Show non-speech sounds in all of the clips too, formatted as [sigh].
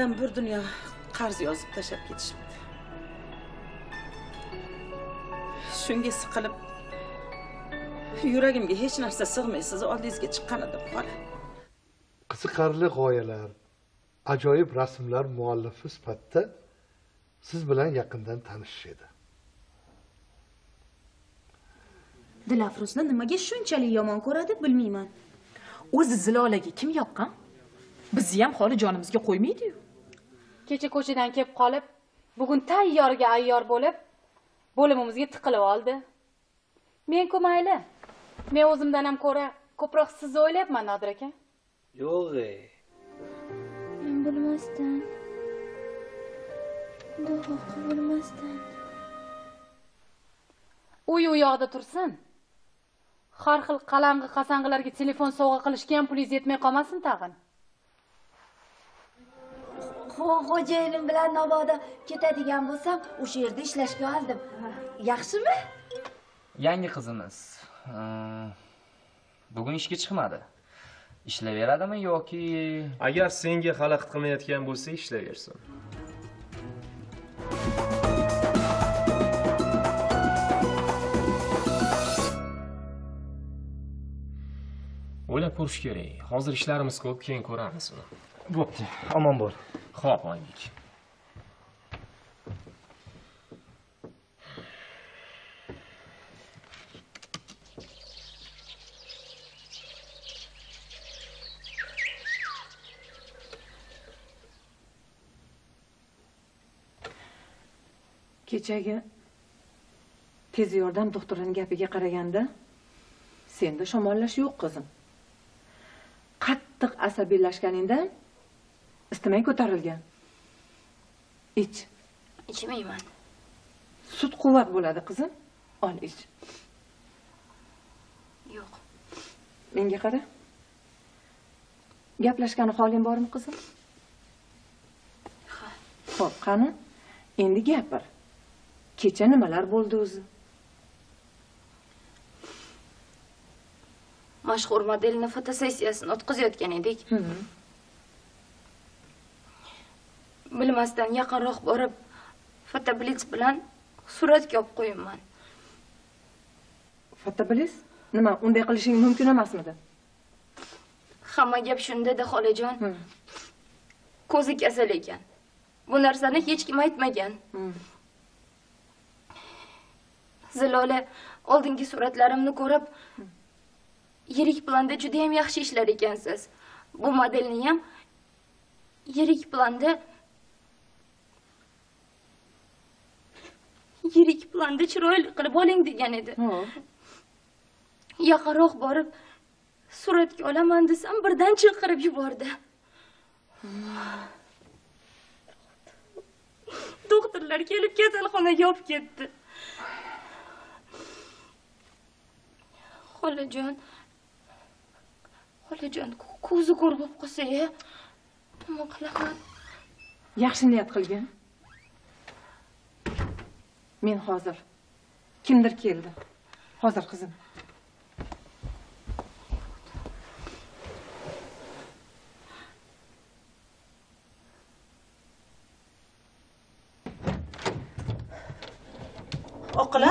soliqdan bir dunyo qarz yozib tashlab ketishibdi shunga siqilib yuragimga hech narsa sig'may sizni oldingizga chiqqan edim xola. Qiziqarli g'oyalar ajoyib rasmlar muallifi sifatida siz bilan yaqindan tanishish edi. Dilafruzni nimaga shunchalik yomon ko'radi bilmayman. O'zi zilolaga kim yoqqan? Bizni ham holi jonimizga qo'ymaydiyu kecha ko'chadan kelib qolib bugun tayyorga ayyor bo'lib bo'limimizga tiqilib oldi. Men-ku mayli. Men o'zimdan ham ko'ra ko'proq sizni o'ylayapman nodir aka. Yo'q e. Men bilmasdan duo qilmasdan. Uy u yoqda tursin. Har xil qalang'i qasang'ilarga telefon sovg'a qilishga ham pulingiz yetmay qolmasin tag'in Xo- xo'jayinim bilan mabodo ketadigan bo'lsam o'sha yerda ishlashga oldim yaxshimi yangi qizimiz bugun ishga chiqmadi ishlayveradimi yoki? Agar senga xalaqit qilmayotgan bo'lsa ishlayversin. O'ylab ko'rish kerak hozir ishlarimiz ko'p keyin ko'ramiz uni. Bo'pti omon bo'l خواب oybek kechagi tez yordam doktorining gapiga qaraganda senda shamollash yo'q qizim. Qattiq asabiylashganingdan isitmang ko'tarilgan. Ich. Ichmayman sut quvvat bo'ladi qizim. Ol ich. Yo'q. Menga qara. Gaplashgani holing bormi qizim? Ha. Ho'p qani? Endi gapir kecha nimalar bo'ldi o'zi? Mashhur modelni fotosessiyasini o'tkazayotgan edik bilmasdan yaqinroq borib fotoblits bilan suratga olib qo'yibman. Fotobilis nima unday qilishing mumkin emasmidi? Hamma gap shundada xolajon ko'zi kasal ekan. Bu narsani hech kim aytmagan. Zilola oldingi suratlarimni ko'rib yirik planda judayam yaxshi ishlar ekansiz. Bu modelni ham yirik planda yirik planda chiroyli qilib oling degan edi. Yaqinroq borib suratga olaman desam birdan chinqirib yubordi. Doktorlar kelib kasalxonaga olib ketdi. Xolajon xolajon ko- ko'zi ko'r bo'lib qolsa nima qilaman? Yaxshi niyat qilgan men hozir kimdir keldi? Hozir qizim. Oqila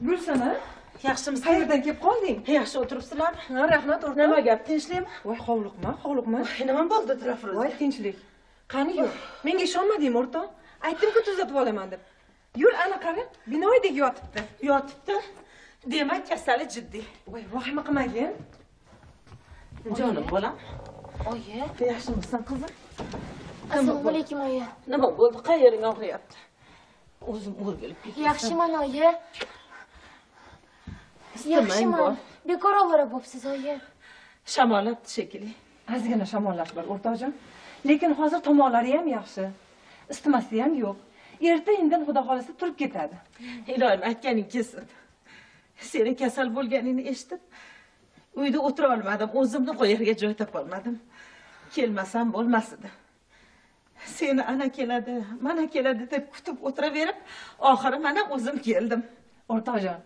gulsana? Yaxshimisiz? Qayerdan kelib qolding? Yaxshi o'tiribsizlarmi ha rahmat o'rtoq nima gap tinchlikmi? Voy hovliqma hovliqma nima bo'ldi dilafruz voy tinchlik. Qani yo'q menga ishonmadingmi o'rtoq aytdimku tuzatib olaman deb yur ana qara binoydek yotibdi yotibdi. Demak kasali jiddiy. Voy vahima qilmagin. Jonim bolam. Oyi. Yaxshimisan qizim. Assalomu alaykum oyi. Nima bo'ldi? Qayering og'riyapti? O'zim o'rgilib ketdim. Yaxshiman oyi. Yaxshiman. bekor ovora bo'libsiz oyi. Shamollabdi shekilli. Ozgina shamollash bor o'rtoqjon lekin hozir tomonlari ham yaxshi. Isitmasi ham yo'q erta indin xudo xohlasa turib ketadi. Iloyim aytganing kelsin seni kasal bo'lganingni eshitib uyda o'tira olmadim o'zimni qo'yarga joy topolmadim kelmasam bo'lmas edi. Seni ana keladi mana keladi deb kutib o'tiraverib oxiri mana o'zim keldim. O'rtoqjon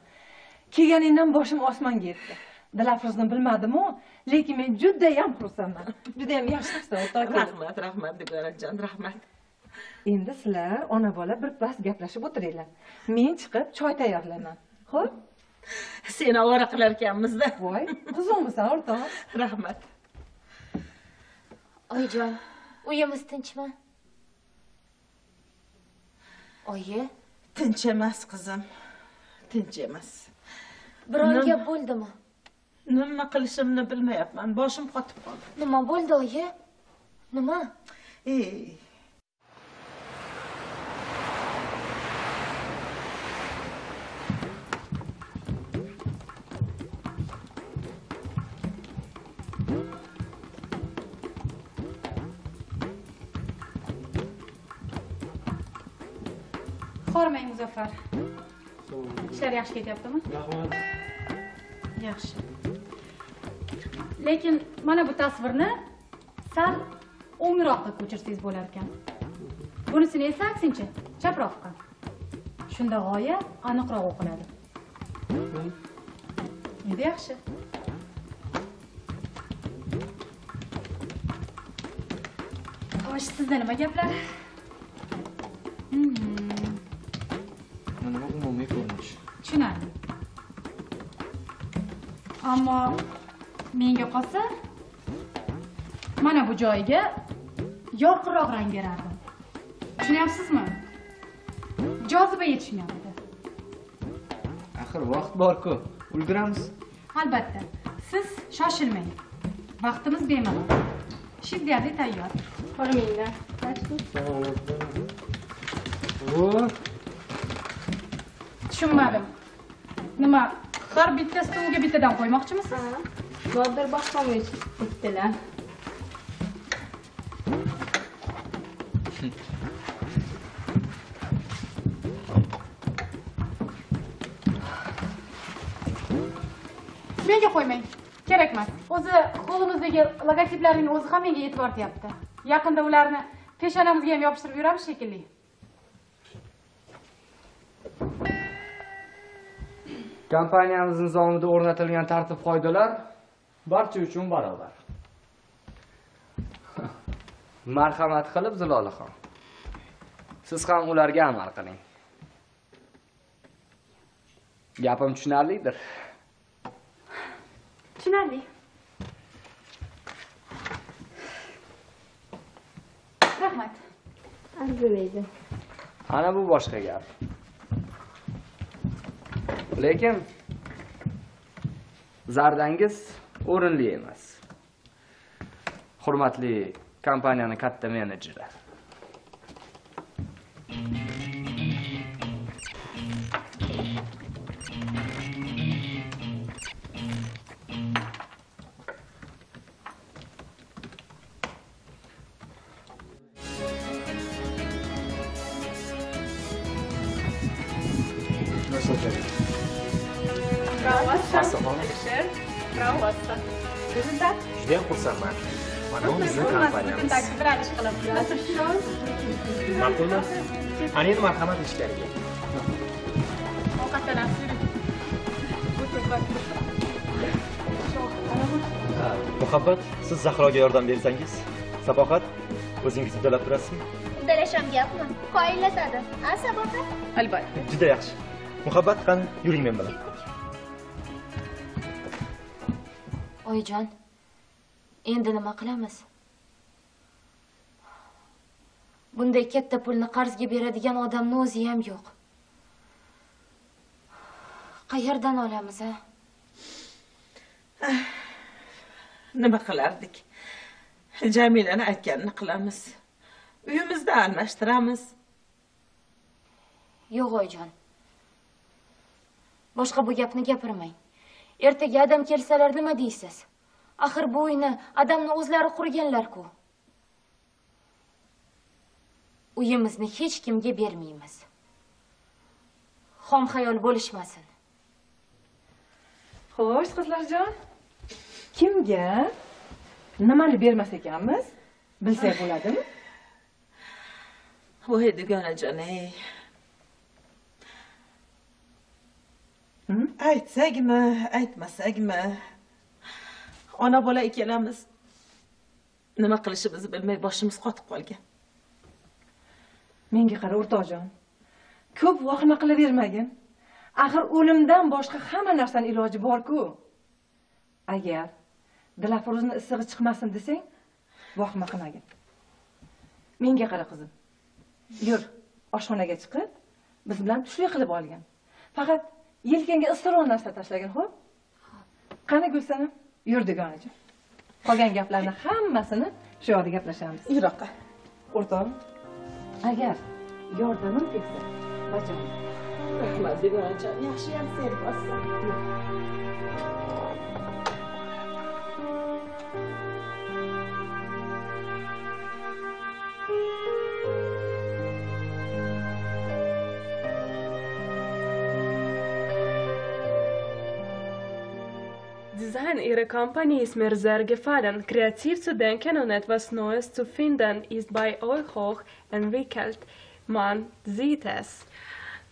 kelganingdan boshim osmonga yetdi. Dilafruzni bilmadimu lekin men judayam xursandman. [laughs] Judayam yaxshisiz o'rtoq aka. rahmat rahmat deborajon rahmat endi sizlar ona bola birpas gaplashib o'tiringlar. Men chiqib choy tayyorlayman. Xo'p? Seni ovora qilar ekanmizda voy qizig'misan o'rtoq. Rahmat. Oyijon uyimiz tinchmi? Oyi. Tinch emas qizim. Tinch emas. Biron Nima? gap bo'ldimi? Nima qilishimni bilmayapman. Boshim qotib qoldi. Nima bo'ldi oyi? Nima? Ey muzaffar ishlar yaxshi ketyaptimi rahmat yaxshi lekin mana bu tasvirni sal o'ngroqqa ko'chirsangiz bo'lar ekan bunisini esa aksincha chaproqqa. Shunda g'oya aniqroq o'qiladi. Endi yaxshi. Xo'sh sizda nima gaplar ammo menga qolsa mana bu joyiga yorqinroq rang berardim. Tushunyapsizmi? Joziba yetishmayapti. Axir vaqt bor-ku. Ulguramiz. albatta siz shoshilmang. Vaqtimiz bemalol. Ishingiz deyarli tayyor o tushunmadim. Nima har bitta stulga bittadan qo'ymoqchimisiz? Nodir Bahromovich bittalar. menga qo'ymang. Kerak emas o'zi qo'limizdagi logotiplarning o'zi ham menga yetib ortyapti yaqinda ularni peshonamizga ham yopishtirib yuramiz shekilli Kompaniyamiz nizomida o'rnatilgan tartib-qoidalar barcha uchun barobar. [laughs] Marhamat qilib Zilolaxon. Siz ham ularga amal qiling. Gapim tushunarlidir. tushunarli rahmat Arzimaydi. Ana bu boshqa gap. Lekin zardangiz o'rinli emas. Hurmatli kompaniyani katta menejeri. Marhamat ichkariga muhabbat siz zahroga yordam bersangiz saboqat o'zingiz uddalab turasizmi uddalasham gapmi qoyillatadi a saboqat albatta juda yaxshi muhabbat qani yuring men bilan oyijon endi nima qilamiz bunday katta pulni qarzga beradigan odamni o'zi ham yo'q. Qayerdan olamiz a nima qilardik? Jamilani aytganini qilamiz. Uyimizda almashtiramiz. Yo'q oyijon boshqa bu gapni gapirmang. Ertaga adam kelsalar nima deysiz? Axir bu uyni adamni o'zlari qurganlar-ku uyimizni hech kimga bermaymiz. Xom xayol bo'lishmasin. Xo'sh qizlarjon. Kimga nimani bermas ekanmiz bilsak bo'ladimi? Voy dugonajon ey. Aytsakmi aytmasakmi ona bola ikkalamiz nima qilishimizni bilmay boshimiz qotib qolgan menga qara o'rtoqjon ko'p vahima qilavermagin. Axir o'limdan boshqa hamma narsani iloji borku. Agar dilafruzni issig'i chiqmasin desang vahima qilmagin. Menga qara qizim. Yur oshxonaga chiqib biz bilan tushlik qilib olgin. Faqat yelkangga issiqroq narsa tashlagin xo'p? Qani gulsanam? Yur dugonajon qolgan gaplarni hammasini shu yoqda gaplashamiz. Yiroqqa o'rtog'im agar yordamim tegsa bajar rahmat begonajon yaxshiyam sen bossan ihre Kompanie ist mir sehr gefallen. Kreativ zu denken und etwas Neues zu finden ist bei euch hoch entwickelt. Man sieht es.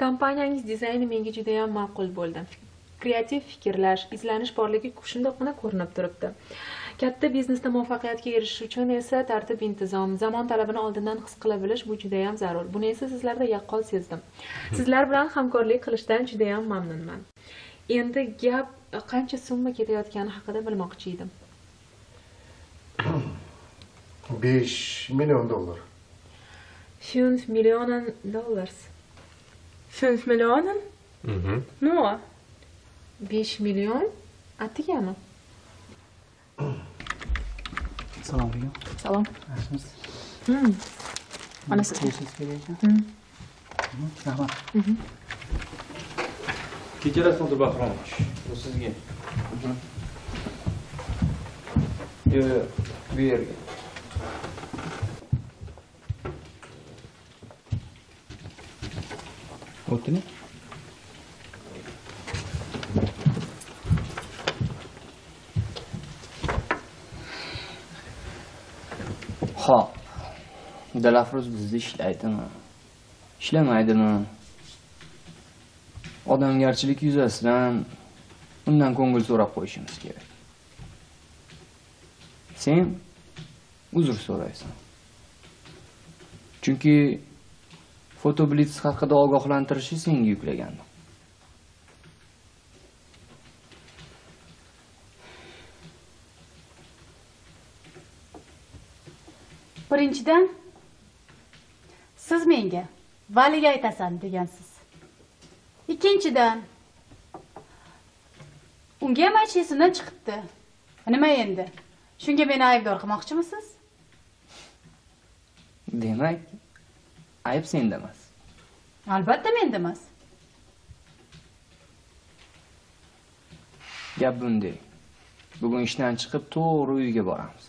kompaniyangiz dizayni menga juda ham ma'qul bo'ldi kreativ fikrlash izlanish borligi shundoqqina ko'rinib turibdi katta biznesda muvaffaqiyatga erishish uchun esa tartib intizom zamon talabini oldindan his qila bilish bu juda ham zarur buni esa sizlarda yaqqol sezdim sizlar bilan hamkorlik qilishdan juda ham mamnunman endi gap qancha summa ketayotgani haqida bilmoqchi edim [clears throat] besh million dollar fünf millionen dollars 5 Millionen? Mhm. Nur. besh million atigami Salom alaykum. salom Yaxshimisiz? Hmm. mana sizga ekan. Hmm. Mhm, Rahmat. Kechirasiz Nodir Bahromovich. Bu sizga. Yo'q, yo'q, bu yerga. O'tiring. Xo'p. Dilafruz bizda ishlaydimi? Ishlamaydimi? Odamgarchilik yuzasidan undan ko'ngil so'rab qo'yishimiz kerak. Sen uzr so'raysan. Chunki fotoblitz haqida ogohlantirishni senga yuklagandim. birinchidan siz menga valiga aytasan degansiz ikkinchidan unga ham aytish esimdan chiqibdi nima endi shunga meni aybdor qilmoqchimisiz Demak, ayb senda emas. albatta menda emas Gap bunday. Bugun ishdan chiqib to'g'ri uyga boramiz.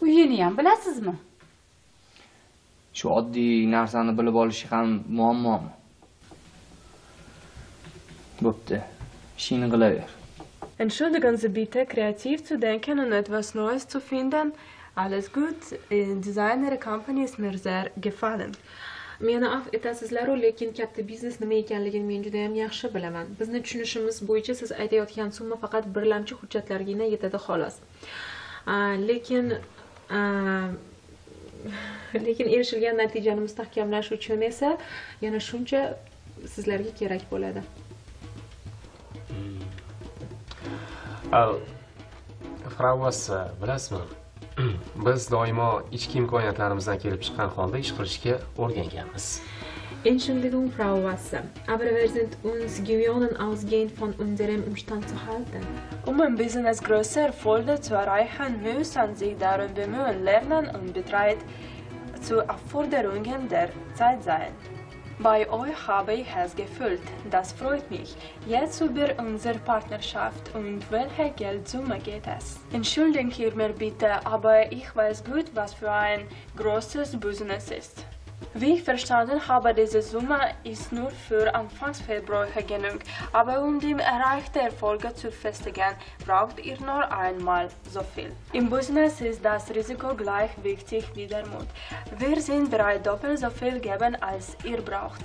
uyini ham bilasizmi Shu oddiy narsani bilib olish ham muammomi? Bo'pti. Ishingni qilaver. Entschuldigen Sie bitte, kreativ zu denken und etwas Neues zu finden. Alles gut. Design Ihrer Company ist mir sehr gefallen. meni afv etasizlaru lekin katta biznes nima ekanligini men juda yam yaxshi bilaman bizni tushunishimiz bo'yicha siz aytayotgan summa faqat birlamchi hujjatlargina yetadi xolos lekin [laughs] lekin erishilgan natijani mustahkamlash uchun esa yana shuncha sizlarga kerak bo'ladi hmm. Al, Frau Vassa, bilasizmi? [clears throat] Biz doimo ichki imkoniyatlarimizdan kelib chiqqan holda ish qilishga o'rganganmiz. Entschuldigung, Frau Wasser, aber wir sind uns gewöhnen, ausgehend von unserem Umstand zu halten. Um ein Business größer Erfolge zu erreichen, müssen Sie darum bemühen, lernen und bereit zu Erforderungen der Zeit sein. Bei euch habe ich es gefühlt. Das freut mich. Jetzt über unsere Partnerschaft und welche Geldsumme geht es? Entschuldigen Sie mir bitte, aber ich weiß gut, was für ein großes Business ist. Wie ich verstanden habe, diese Summe ist nur für Anfangsverbraucher genug, aber um die erreichten Erfolge zu festigen, braucht ihr nur einmal so viel. Im Business ist das Risiko gleich wichtig wie der Mut. Wir sind bereit, doppelt so viel geben, als ihr braucht.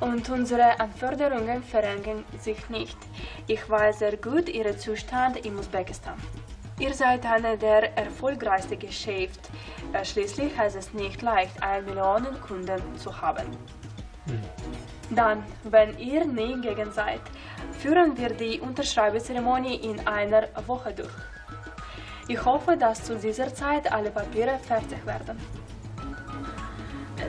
Und unsere Anforderungen verändern sich nicht. Ich weiß sehr gut Ihren Zustand im Usbekistan. Ihr seid einer der erfolgreichsten Geschäfte. Äh, Schließlich ist es nicht leicht, eine Million Kunden zu haben. Dann, wenn ihr nie gegen seid, führen wir die Unterschreibezeremonie in einer Woche durch. Ich hoffe, dass zu dieser Zeit alle Papiere fertig werden.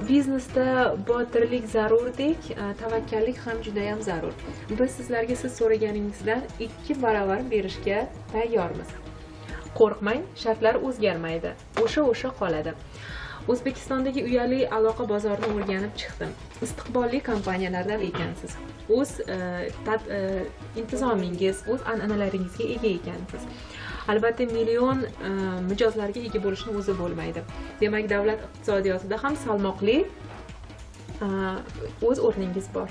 biznesda botirlik zarurdek e, tavakkallik ham judayam zarur biz sizlarga siz so'raganingizdan ikki baravar berishga tayyormiz qo'rqmang shartlar o'zgarmaydi. O'sha o'sha qoladi. O'zbekistondagi uyali aloqa bozorini o'rganib chiqdim. Istiqbolli kompaniyalardan ekansiz. O'z e, e, intizomingiz o'z an'analaringizga ega ekansiz. Albatta million e, mijozlarga ega bo'lishni o'zi bo'lmaydi. Demak davlat iqtisodiyotida ham salmoqli o'z o'rningiz bor.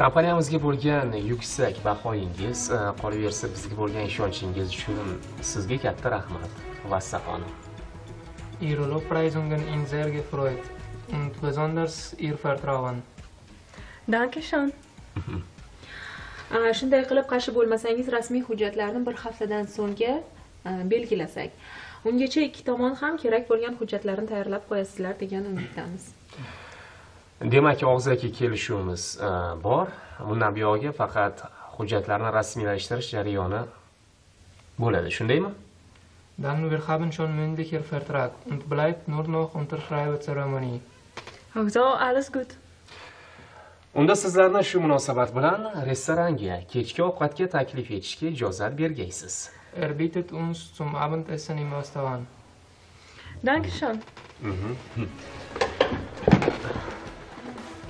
Kompaniyamizga bo'lgan yuksak bahoyingiz e, qolaversa bizga bo'lgan ishonchingiz uchun sizga katta rahmat. Vassaxonim Ihre Lobpreisungen ihn sehr gefreut und besonders Ihr Vertrauen. Dankeschön. A, [laughs] shunday qilib qarshi bo'lmasangiz rasmiy hujjatlarni bir haftadan so'ngga a, belgilasak. Ungacha ikki tomon ham kerak bo'lgan hujjatlarni tayyorlab qo'yasizlar degan umiddamiz demak og'zaki kelishuvimiz e, bor bundan buyog'iga faqat hujjatlarni rasmiylashtirish jarayoni bo'ladi shundaymi Dann wir haben schon mündlicher Vertrag und bleibt nur noch Unterschreibezeremonie. Also, alles gut. unda sizlarni shu munosabat bilan restoranga kechki ovqatga taklif etishga ijozat bergaysiz Er bittet uns zum Abendessen im Restaurant. Dankeschön.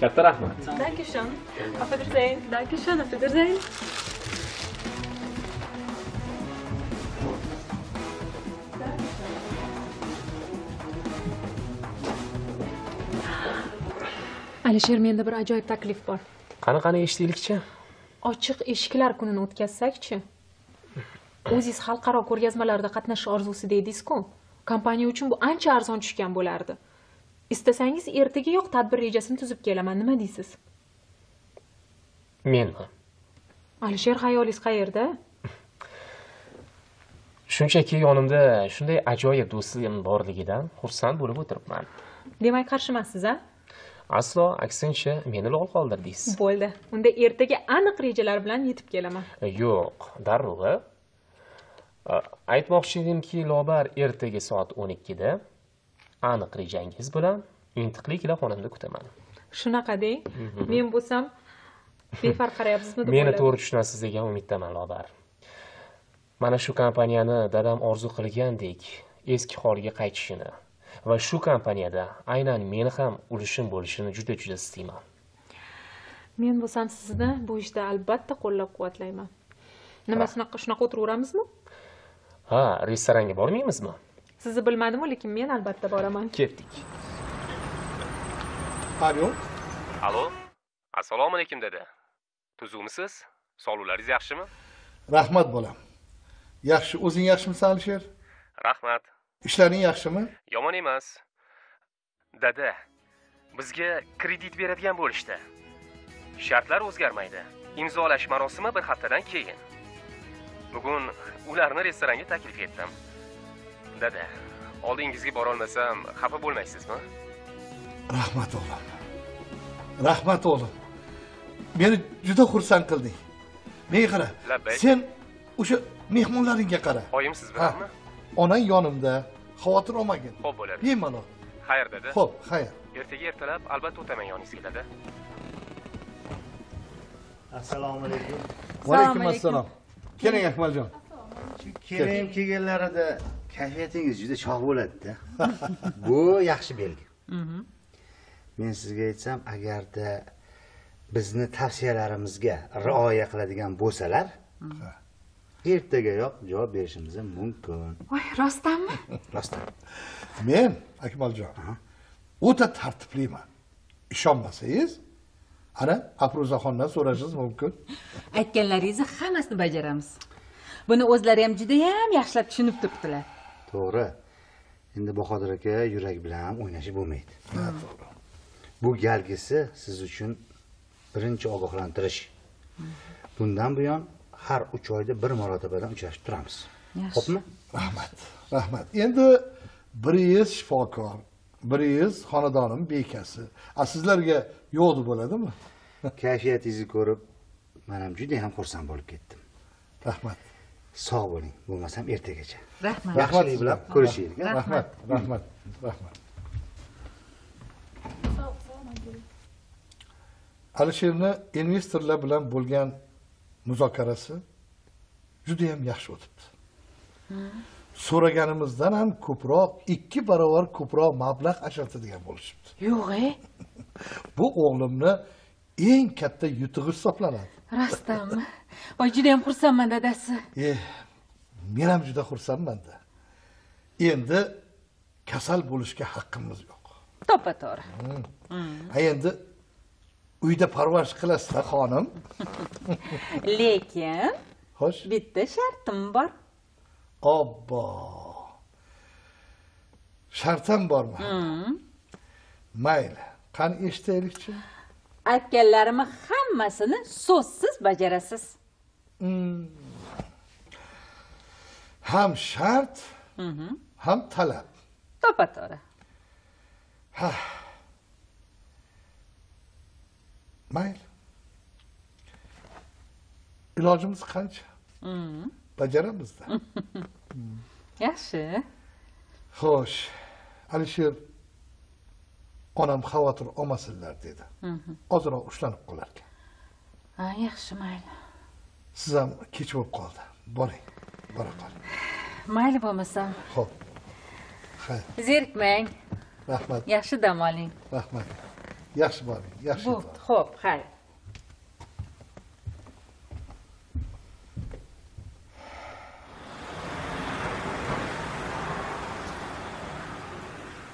Katta rahmat Dankeschön. Auf Wiedersehen. Dankeschön. Auf Wiedersehen. alisher menda bir ajoyib taklif bor qani qani eshitaylikchi ochiq eshiklar kunini o'tkazsakchi o'zingiz xalqaro ko'rgazmalarda qatnashish orzusida edingiz-ku kompaniya uchun bu ancha arzon tushgan bo'lardi istasangiz ertagayoq tadbir rejasini tuzib kelaman. Nima deysiz? Menmi alisher xayolingiz qayerda? [laughs] Shunchaki yonimda shunday ajoyib do'stim borligidan xursand bo'lib o'tiribman. Demak qarshimisiz a? Aslo aksincha meni lol qoldirdingiz. Bo'ldi. Unda ertaga aniq rejalar bilan yetib kelaman. Yo'q darrov. A? A, aytmoqchi edimki lobar ertaga soat o'n ikkida aniq rejangiz bilan intiqlik ila xonamda kutaman. Shunaqa deng. Men bo'lsam befarq qarayapsizmi deb meni to'g'ri tushunasiz degan umiddaman lobar. Mana shu kompaniyani dadam orzu qilgandek eski holiga qaytishini va shu kompaniyada aynan meni ham ulushim bo'lishini juda juda istayman men bo'lsam sizni bu ishda albatta qo'llab quvvatlayman nima shunaqa shunaqa o'tiraveramizmi? Ha restoranga bormaymizmi sizni bilmadimu lekin men albatta boraman. Ketdik. Alo? Alo? Assalomu alaykum dada tuzukmisiz sog'liqlaringiz yaxshimi? Rahmat bolam. Yaxshi o'zing yaxshimisan alisher rahmat. Ishlaring yaxshimi? Yomon emas. Dada bizga kredit beradigan bo'lishdi. Shartlar o'zgarmaydi. Imzolash marosimi bir haftadan keyin. Bugun ularni restoranga taklif etdim dada oldingizga borolmasam xafa bo'lmaysizmi? Rahmat o'g'lim. Rahmat o'g'lim. Meni juda xursand qilding. Menga qara sen o'sha mehmonlaringga qara. Oyim siz bilanmi onang yonimda xavotir olmagin. Ho'p bo'ladi bemalol. Xayr dada. Ho'p xayr. Ertaga ertalab albatta o'taman yoningizga dada. Assalomu alaykum. Va alaykum. Assalom keling akmaljon keling kelganlarida kayfiyatingiz juda chog' bo'ladida. [laughs] Bu yaxshi belgi. Men sizga aytsam agarda bizni tavsiyalarimizga rioya qiladigan bo'lsalar ertagayoq javob berishimiz mumkin. Voy rostdanmi? [laughs] Rostdan. Men akmaljon o'ta tartibliman. Ishonmasangiz ana afruzaxondan so'rashingiz mumkin. [laughs] Aytganlaringizni hammasini bajaramiz buni o'zlari ham judayam yaxshilab tushunib turibdilar. To'g'ri. Endi bahodir aka yurak bilan o'ynashib bo'lmaydi. Bu galgisi siz uchun birinchi ogohlantirish. Bundan buyon har uch oyda bir marotabadan uchrashib turamiz. Xo'pmi? Rahmat rahmat. Endi biringiz shifokor biringiz xonadonim bekasi. A sizlarga yo'q bo'ladimi kayfiyatingizni ko'rib man ham juda ham xursand bo'lib ketdim. Rahmat sog' bo'ling bo'lmasam ertagacha. Rahmat. Yaxshilik bilan ko'rishaylik rahmat. Rahmat rahmat alisherni investorlar bilan bo'lgan muzokarasi judayam yaxshi o'tibdi. So'raganimizdan ham ko'proq ikki barobar ko'proq mablag' ajratadigan bo'lishibdi. Yo'q e? Bu o'g'limni eng katta yutug'i hisoblanadi. Rostdanmi voy judayam xursandman dadasi. E men ham juda xursandmanda endi kasal bo'lishga haqqimiz yo'q. To'ppa to'g'ri. Ha endi uyda parvarish qilasizda xonim. [laughs] Lekin xo'sh. bitta shartim bor. Obbo. Shartam bormi? Hmm. mayli qani eshitaylikchi? Aytganlarimni hammasini so'zsiz bajarasiz. Hmm. Ham shart Mhm. ham talab. To'ppa to'g'ri ha. Mayli. Ilojimiz qancha? Mhm. bajaramizda. [laughs] Yaxshi. Xo'sh alisher onam xavotir olmasinlar dedi. Mhm. ozroq ushlanib qolarkan. Ha yaxshi mayli siz ham kech bo'lib qoldi. Boring bora qoling mayli bo'lmasa. Ho'p xayr. Zerikmang. Rahmat. Yaxshi dam oling. Rahmat. Yaxshi boring yaxshi bo'pti ho'p xayr.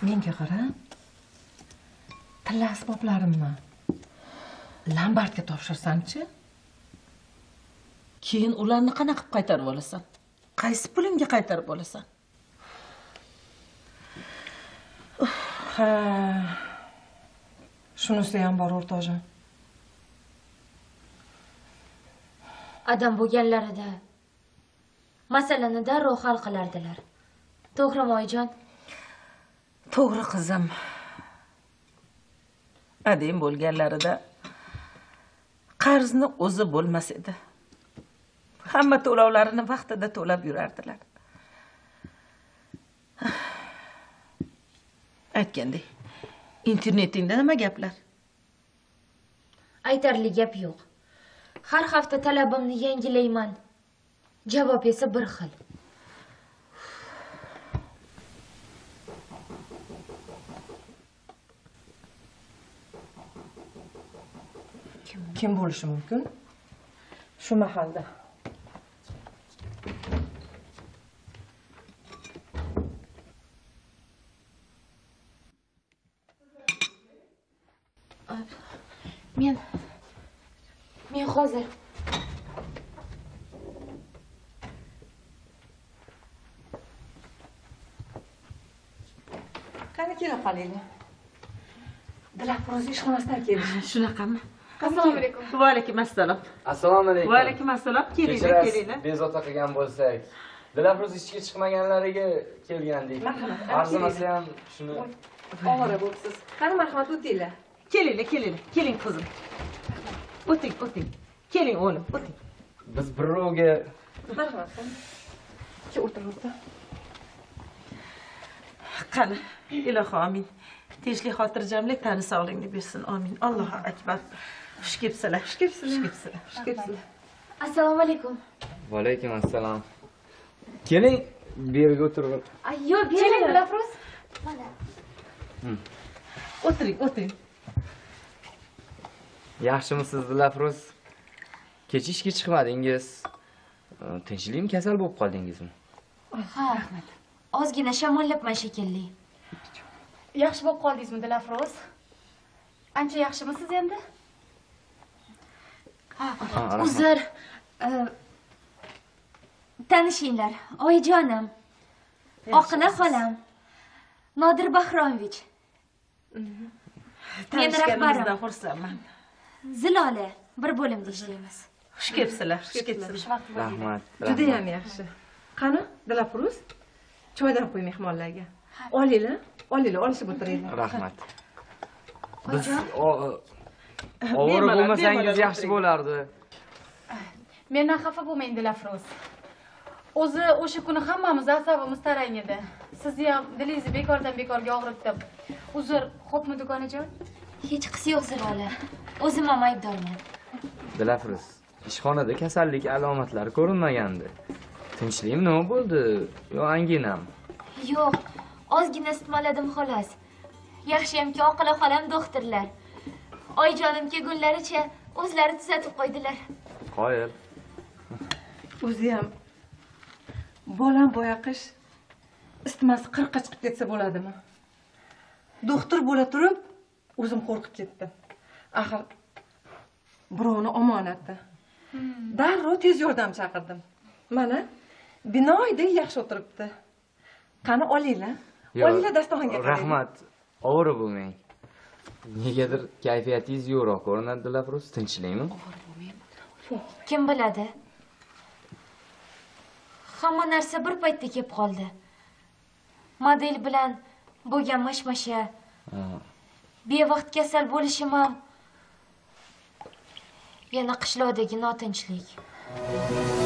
Menga qara tilla asboblarimni lombardga topshirsamchi keyin ularni qanaqa qilib qaytarib olasan? Qaysi pulimga qaytarib olasan? Ha. Shunisi ham bor o'rtoqjon Adam bo'lganlarida masalani darrov hal qilardilar. To'g'rimi oyijon? to'g'ri qizim. Adem bo'lganlarida qarzni o'zi bo'lmas edi hamma to'lovlarini vaqtida to'lab yurardilar aytgandek internetingda nima gaplar Aytarli gap yo'q. Har hafta talabimni yangilayman. Javob esa bir xil. kim bo'lishi mumkin shu mahalda men hozir qani kela qolinglar dilafroz ishxonasidan keldi shunaqami? Assalomu alaykum. Va alaykum assalom assalomu alaykum. Va alaykum assalom kelinglar kelinglar. bezovta qilgan bo'lsak. Dilafruz ishga chiqmaganlariga kelgandik. Marhamat, arzimasa ham shuni ovora bo'libsiz. Qani marhamat o'tinglar kelinglar kelinglar. Keling qizim o'ting o'ting keling o'g'lim o'ting. Biz birovga marhamat ke o'tir o'tir qani ilohi omin tinchlik xotirjamlik tani sog'likni bersin. Omin allohu akbar. Xush kelibsizlar. Xush kelibsizlar. Xush kelibsizlar. Xush kelibsizlar. Assalomu alaykum. va alaykum assalom keling bu yerga o'tirib Ay, yo'q, keling Dilafruz. Mana. o'tiring o'tiring. Yaxshimisiz dilafruz kecha ishga chiqmadingiz tinchlikmi kasal bo'lib qoldingizmi? Ha ozgina shamollabman shekilli. Yaxshi bo'lib qoldingizmi dilafruz ancha yaxshimisiz endi? Rahmat. uzr. Tanishinglar. Oyijonim. Oqila xolam. Nodir bahromovich. Men tanishganimizdan rahbarim. xursandman. Zilola bir bo'limda ishlaymiz xush kelibsizlar xush kelibsizlar. rahmat judayam yaxshi. Qani dilafruz? Choydan qo'y mehmonlarga. Olinglar olinglar olishib o'tiringlar rahmat. Biz ovora [laughs] bo'lmasangiz yaxshi bo'lardi. Mendan xafa bo'lmang dilafruz. O'zi o'sha kuni hammamiz asabimiz tarang edi. Sizni ham dilingizni bekordan bekorga og'ritdim. Uzr xo'pmi dugonajon hech qisi yo'q zilola. O'zim ham aybdorman. Dilafruz ishxonada kasallik alomatlari ko'rinmagandi. Tinchlikmi nima bo'ldi? Yo anginami yo'q ozgina isitmaladim xolos. Yaxshiyamki oqila xolam doktorlar oyijonim kelgunlaricha o'zlari tuzatib qo'ydilar. Qoyil. O'zi ham bolam boyaqish isitmasi qirqqa chiqib ketsa bo'ladimi? Doktor bo'la turib o'zim qo'rqib ketdim. Axir birovni omonati darrov tez yordam chaqirdim. Mana binoydek yaxshi o'tiribdi. Qani olinglar. Olinglar dasturxonga rahmat. Ovora bo'lmang. Negadir kayfiyatingiz yo'qroq ko'rinadi dilafruz tinchlikmi kim biladi? Hamma narsa bir paytda kelib qoldi. Model bilan bo'lgan mashmasha bevaqt kasal bo'lishim ham yana qishloqdagi notinchlik.